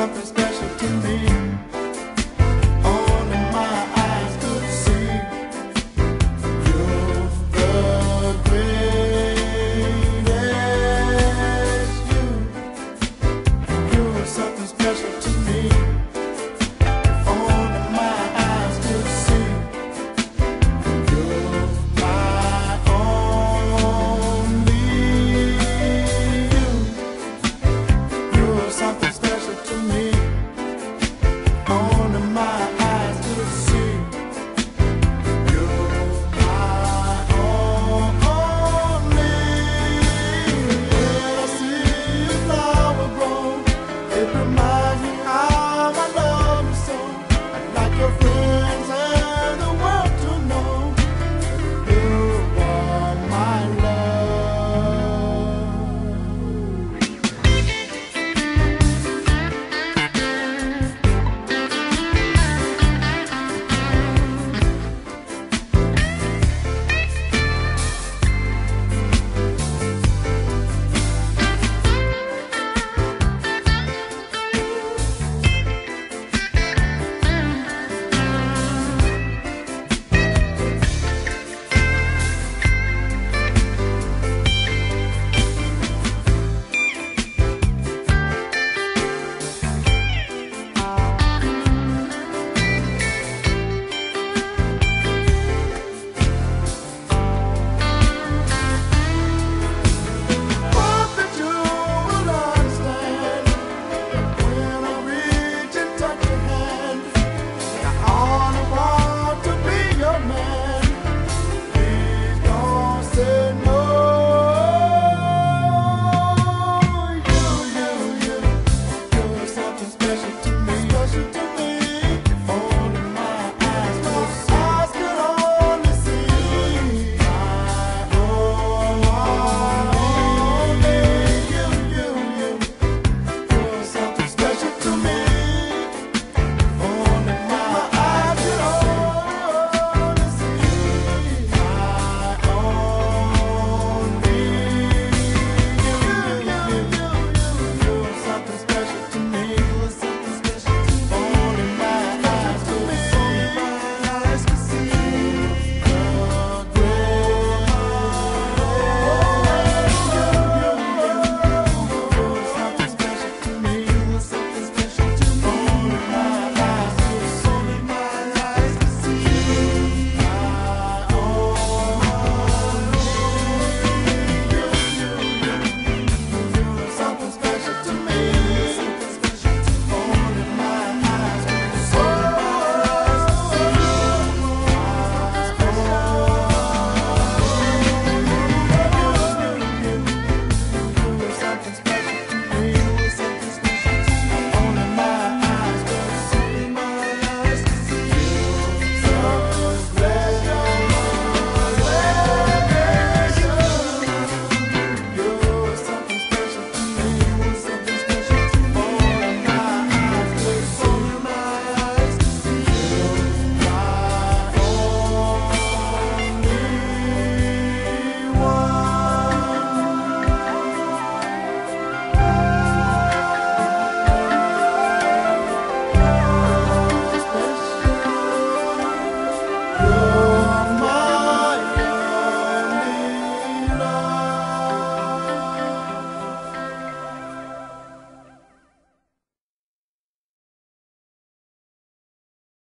up.